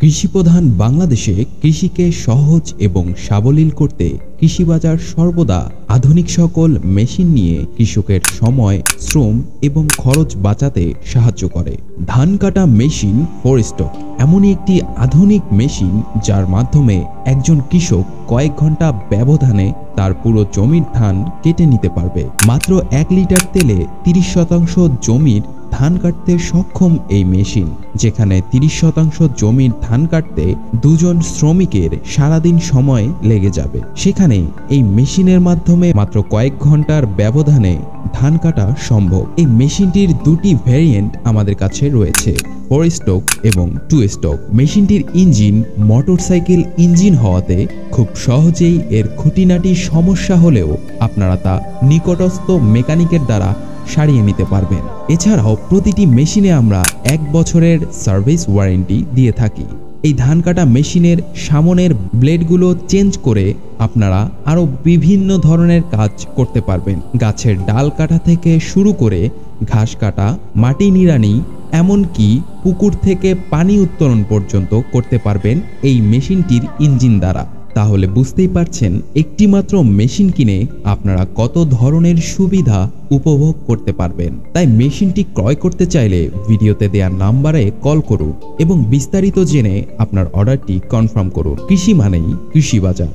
কৃষিপ্রধান বাংলাদেশে কৃষিকে সহজ এবং সাবলীল করতে কৃষি বাজার সর্বদা আধুনিক সকল মেশিন নিয়ে কৃষকের সময়, শ্রম এবং খরচ বাঁচাতে সাহায্য করে। ধান কাটা মেশিন ফোরস্টক এমনই একটি আধুনিক মেশিন যার মাধ্যমে একজন কৃষক কয়েক ঘণ্টা ব্যবধানে তার পুরো জমির ধান কেটে নিতে পারবে। মাত্র এক লিটার তেলে তিরিশ শতাংশ জমির ধান কাটতে সক্ষম এই মেশিন, যেখানে তিরিশ শতাংশ জমির ধান কাটতে দুজন শ্রমিকের সারাদিন সময় লেগে যাবে। সেখানে এই মেশিনের মাধ্যমে মাত্র কয়েক ঘণ্টার ব্যবধানে ধান কাটা সম্ভব। এই মেশিনটির দুটি ভ্যারিয়েন্ট আমাদের কাছে রয়েছে ফোর স্ট্রোক এবং টু স্ট্রোক মেশিনটির ইঞ্জিন মোটরসাইকেল ইঞ্জিন হওয়াতে খুব সহজেই এর খুঁটিনাটি সমস্যা হলেও আপনারা তা নিকটস্থ মেকানিকের দ্বারা সারিয়ে নিতে পারবেন। এছাড়াও প্রতিটি মেশিনে আমরা এক বছরের সার্ভিস ওয়ারেন্টি দিয়ে থাকি। এই ধান কাটা মেশিনের সামনের ব্লেডগুলো চেঞ্জ করে আপনারা আরও বিভিন্ন ধরনের কাজ করতে পারবেন। গাছের ডাল কাটা থেকে শুরু করে ঘাস কাটা, মাটি নিড়ানি, এমনকি পুকুর থেকে পানি উত্তোলন পর্যন্ত করতে পারবেন এই মেশিনটির ইঞ্জিন দ্বারা। তাহলে বুঝতেই পারছেন একটিমাত্র মেশিন কিনে আপনারা কত ধরনের সুবিধা উপভোগ করতে পারবেন। তাই মেশিনটি ক্রয় করতে চাইলে ভিডিওতে দেওয়া নাম্বারে কল করুন এবং বিস্তারিত জেনে আপনার অর্ডারটি কনফার্ম করুন। কৃষি মানেই কৃষি বাজার